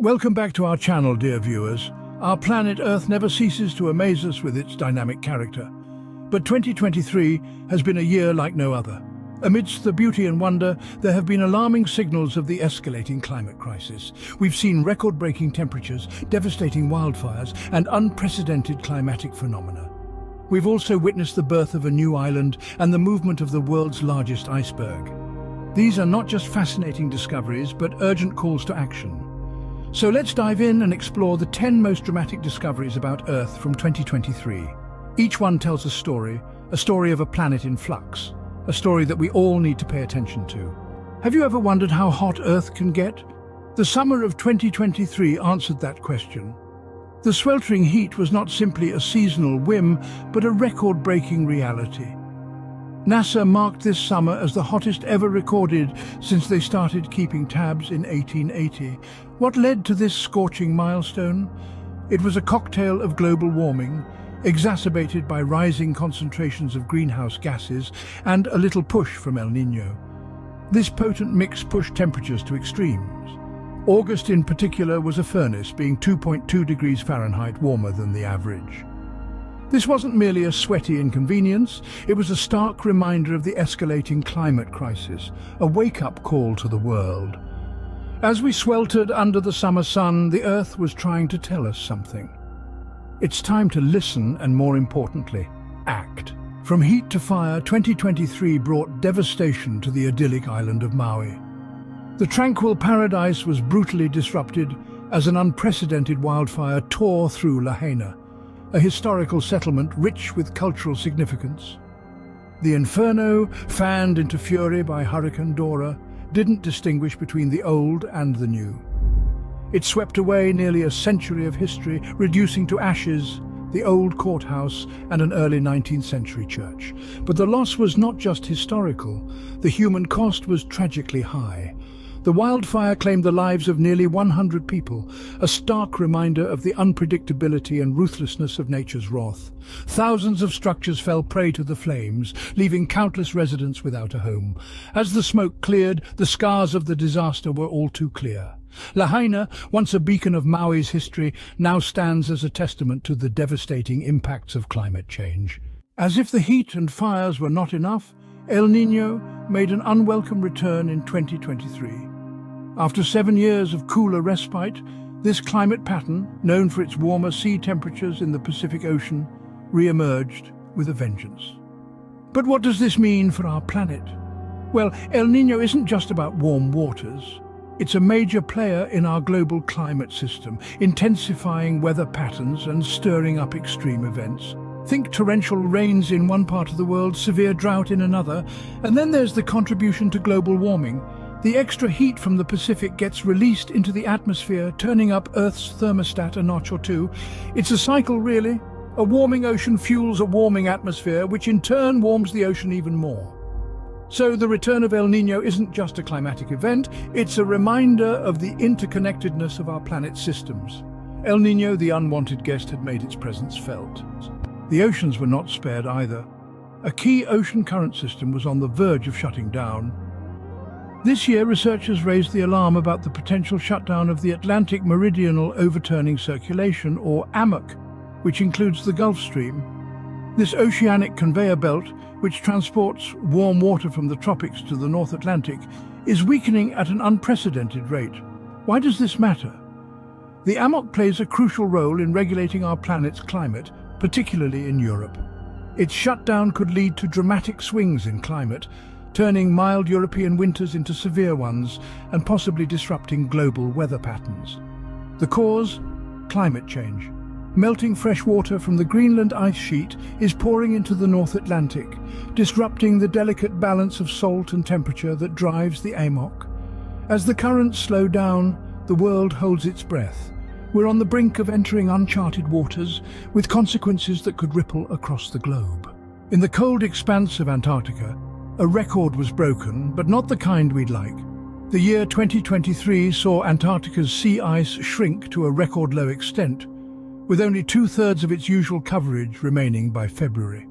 Welcome back to our channel, dear viewers. Our planet Earth never ceases to amaze us with its dynamic character. But 2023 has been a year like no other. Amidst the beauty and wonder, there have been alarming signals of the escalating climate crisis. We've seen record-breaking temperatures, devastating wildfires, and unprecedented climatic phenomena. We've also witnessed the birth of a new island and the movement of the world's largest iceberg. These are not just fascinating discoveries, but urgent calls to action. So let's dive in and explore the 10 most dramatic discoveries about Earth from 2023. Each one tells a story, a story of a planet in flux, a story that we all need to pay attention to. Have you ever wondered how hot Earth can get? The summer of 2023 answered that question. The sweltering heat was not simply a seasonal whim, but a record-breaking reality. NASA marked this summer as the hottest ever recorded since they started keeping tabs in 1880. What led to this scorching milestone? It was a cocktail of global warming, exacerbated by rising concentrations of greenhouse gases and a little push from El Niño. This potent mix pushed temperatures to extremes. August in particular was a furnace, being 2.2 degrees Fahrenheit warmer than the average. This wasn't merely a sweaty inconvenience, it was a stark reminder of the escalating climate crisis, a wake-up call to the world. As we sweltered under the summer sun, the Earth was trying to tell us something. It's time to listen and, more importantly, act. From heat to fire, 2023 brought devastation to the idyllic island of Maui. The tranquil paradise was brutally disrupted as an unprecedented wildfire tore through Lahaina, a historical settlement rich with cultural significance. The inferno, fanned into fury by Hurricane Dora, didn't distinguish between the old and the new. It swept away nearly a century of history, reducing to ashes the old courthouse and an early 19th century church. But the loss was not just historical. The human cost was tragically high. The wildfire claimed the lives of nearly 100 people, a stark reminder of the unpredictability and ruthlessness of nature's wrath. Thousands of structures fell prey to the flames, leaving countless residents without a home. As the smoke cleared, the scars of the disaster were all too clear. Lahaina, once a beacon of Maui's history, now stands as a testament to the devastating impacts of climate change. As if the heat and fires were not enough, El Niño made an unwelcome return in 2023. After seven years of cooler respite, this climate pattern, known for its warmer sea temperatures in the Pacific Ocean, re-emerged with a vengeance. But what does this mean for our planet? Well, El Niño isn't just about warm waters. It's a major player in our global climate system, intensifying weather patterns and stirring up extreme events. Think torrential rains in one part of the world, severe drought in another, and then there's the contribution to global warming. The extra heat from the Pacific gets released into the atmosphere, turning up Earth's thermostat a notch or two. It's a cycle, really. A warming ocean fuels a warming atmosphere, which in turn warms the ocean even more. So the return of El Niño isn't just a climatic event, it's a reminder of the interconnectedness of our planet's systems. El Niño, the unwanted guest, had made its presence felt. The oceans were not spared either. A key ocean current system was on the verge of shutting down. This year, researchers raised the alarm about the potential shutdown of the Atlantic Meridional Overturning Circulation, or AMOC, which includes the Gulf Stream. This oceanic conveyor belt, which transports warm water from the tropics to the North Atlantic, is weakening at an unprecedented rate. Why does this matter? The AMOC plays a crucial role in regulating our planet's climate, particularly in Europe. Its shutdown could lead to dramatic swings in climate, turning mild European winters into severe ones and possibly disrupting global weather patterns. The cause? Climate change. Melting fresh water from the Greenland ice sheet is pouring into the North Atlantic, disrupting the delicate balance of salt and temperature that drives the AMOC. As the currents slow down, the world holds its breath, we're on the brink of entering uncharted waters with consequences that could ripple across the globe. In the cold expanse of Antarctica, a record was broken, but not the kind we'd like. The year 2023 saw Antarctica's sea ice shrink to a record low extent, with only two-thirds of its usual coverage remaining by February.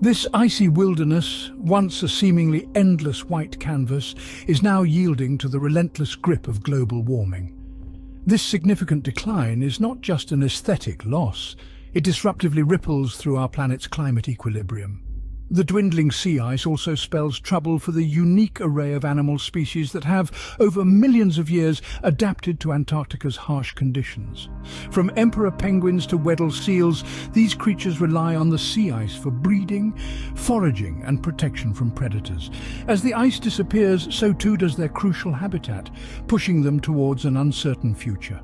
This icy wilderness, once a seemingly endless white canvas, is now yielding to the relentless grip of global warming. This significant decline is not just an aesthetic loss, it disruptively ripples through our planet's climate equilibrium. The dwindling sea ice also spells trouble for the unique array of animal species that have, over millions of years, adapted to Antarctica's harsh conditions. From emperor penguins to Weddell seals, these creatures rely on the sea ice for breeding, foraging and protection from predators. As the ice disappears, so too does their crucial habitat, pushing them towards an uncertain future.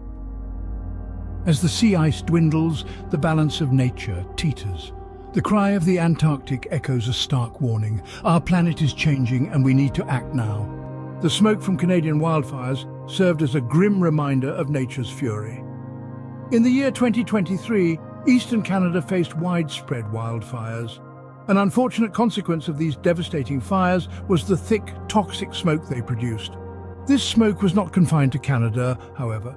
As the sea ice dwindles, the balance of nature teeters. The cry of the Antarctic echoes a stark warning. Our planet is changing and we need to act now. The smoke from Canadian wildfires served as a grim reminder of nature's fury. In the year 2023, eastern Canada faced widespread wildfires. An unfortunate consequence of these devastating fires was the thick, toxic smoke they produced. This smoke was not confined to Canada, however.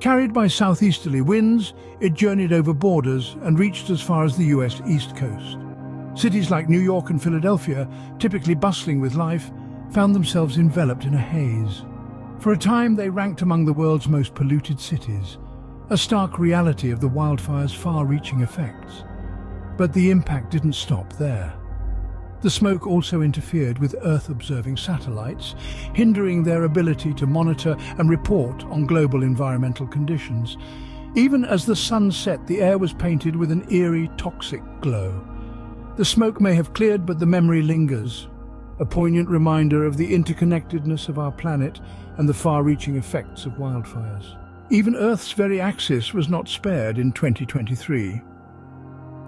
Carried by southeasterly winds, it journeyed over borders and reached as far as the US east coast. Cities like New York and Philadelphia, typically bustling with life, found themselves enveloped in a haze. For a time they ranked among the world's most polluted cities, a stark reality of the wildfire's far-reaching effects. But the impact didn't stop there. The smoke also interfered with Earth-observing satellites, hindering their ability to monitor and report on global environmental conditions. Even as the sun set, the air was painted with an eerie, toxic glow. The smoke may have cleared, but the memory lingers, a poignant reminder of the interconnectedness of our planet and the far-reaching effects of wildfires. Even Earth's very axis was not spared in 2023.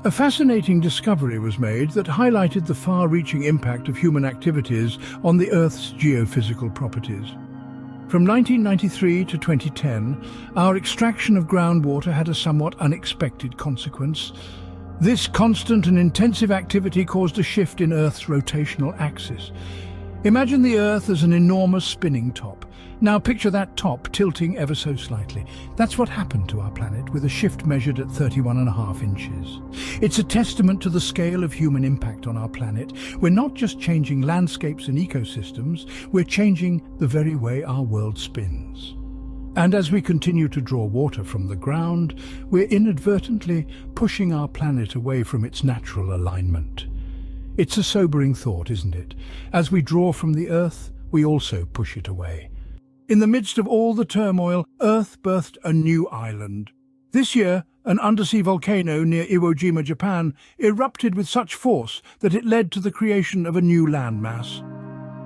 A fascinating discovery was made that highlighted the far-reaching impact of human activities on the Earth's geophysical properties. From 1993 to 2010, our extraction of groundwater had a somewhat unexpected consequence. This constant and intensive activity caused a shift in Earth's rotational axis. Imagine the Earth as an enormous spinning top, now picture that top tilting ever so slightly. That's what happened to our planet with a shift measured at 31 and a half inches. It's a testament to the scale of human impact on our planet. We're not just changing landscapes and ecosystems, we're changing the very way our world spins. And as we continue to draw water from the ground, we're inadvertently pushing our planet away from its natural alignment. It's a sobering thought, isn't it? As we draw from the earth, we also push it away. In the midst of all the turmoil, Earth birthed a new island. This year, an undersea volcano near Iwo Jima, Japan, erupted with such force that it led to the creation of a new landmass.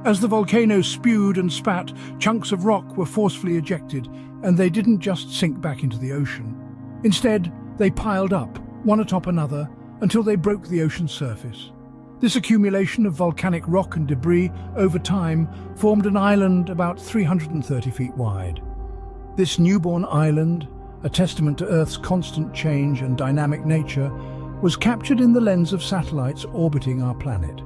As the volcano spewed and spat, chunks of rock were forcefully ejected, and they didn't just sink back into the ocean. Instead, they piled up, one atop another, until they broke the ocean's surface. This accumulation of volcanic rock and debris over time formed an island about 330 feet wide. This newborn island, a testament to Earth's constant change and dynamic nature, was captured in the lens of satellites orbiting our planet.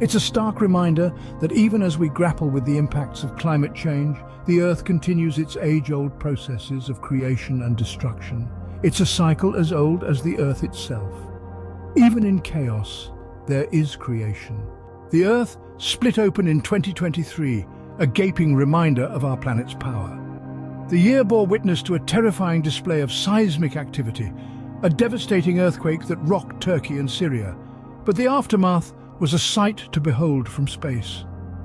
It's a stark reminder that even as we grapple with the impacts of climate change, the Earth continues its age-old processes of creation and destruction. It's a cycle as old as the Earth itself. Even in chaos, there is creation. The Earth split open in 2023, a gaping reminder of our planet's power. The year bore witness to a terrifying display of seismic activity, a devastating earthquake that rocked Turkey and Syria. But the aftermath was a sight to behold from space.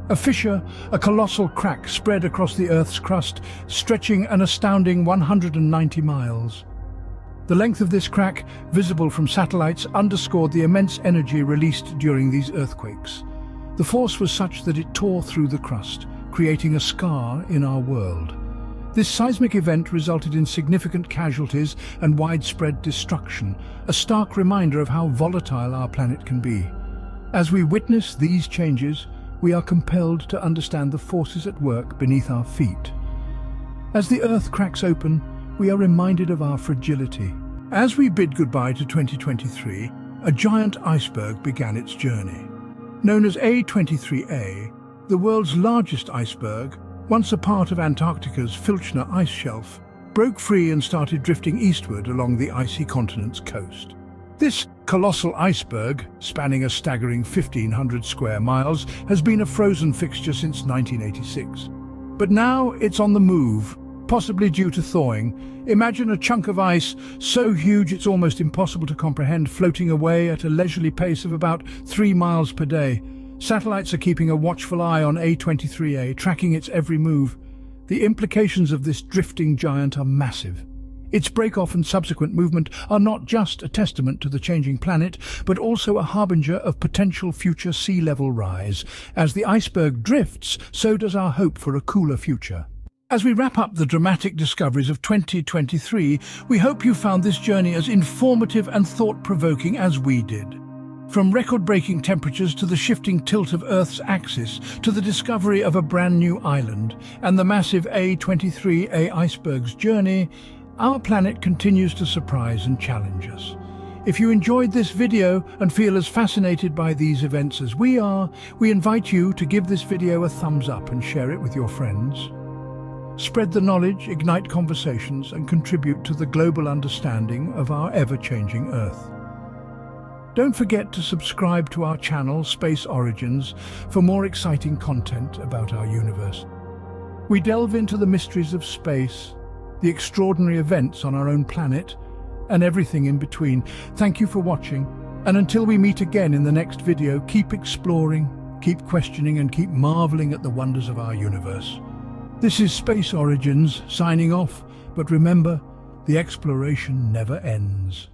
A fissure, a colossal crack spread across the Earth's crust, stretching an astounding 190 miles. The length of this crack, visible from satellites, underscored the immense energy released during these earthquakes. The force was such that it tore through the crust, creating a scar in our world. This seismic event resulted in significant casualties and widespread destruction, a stark reminder of how volatile our planet can be. As we witness these changes, we are compelled to understand the forces at work beneath our feet. As the Earth cracks open, we are reminded of our fragility. As we bid goodbye to 2023, a giant iceberg began its journey. Known as A23A, the world's largest iceberg, once a part of Antarctica's Filchner ice shelf, broke free and started drifting eastward along the icy continent's coast. This colossal iceberg, spanning a staggering 1,500 square miles, has been a frozen fixture since 1986. But now it's on the move, possibly due to thawing. Imagine a chunk of ice so huge it's almost impossible to comprehend, floating away at a leisurely pace of about three miles per day. Satellites are keeping a watchful eye on A23A, tracking its every move. The implications of this drifting giant are massive. Its break-off and subsequent movement are not just a testament to the changing planet, but also a harbinger of potential future sea level rise. As the iceberg drifts, so does our hope for a cooler future. As we wrap up the dramatic discoveries of 2023, we hope you found this journey as informative and thought-provoking as we did. From record-breaking temperatures to the shifting tilt of Earth's axis to the discovery of a brand new island and the massive A23A iceberg's journey, our planet continues to surprise and challenge us. If you enjoyed this video and feel as fascinated by these events as we are, we invite you to give this video a thumbs up and share it with your friends. Spread the knowledge, ignite conversations and contribute to the global understanding of our ever-changing Earth. Don't forget to subscribe to our channel, Space Origins, for more exciting content about our universe. We delve into the mysteries of space, the extraordinary events on our own planet, and everything in between. Thank you for watching, and until we meet again in the next video, keep exploring, keep questioning and keep marveling at the wonders of our universe. This is Space Origins signing off, but remember, the exploration never ends.